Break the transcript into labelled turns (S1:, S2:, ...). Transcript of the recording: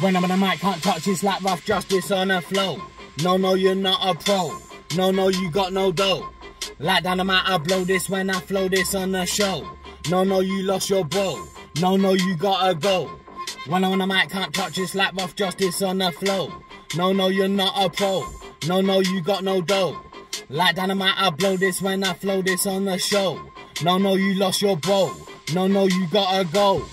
S1: When I'm on the mic, can't touch this like rough justice on a flow. No, no, you're not a pro. No, no, you got no dough. Like dynamite, I blow this when I flow this on the show. No, no, you lost your bro. No, no, you gotta go. When I'm on the mic, can't touch this like rough justice on the flow. No, no, you're not a pro. No, no, you got no dough. Like dynamite, I blow this when I flow this on the show. No, no, you lost your bro. No, no, you gotta go.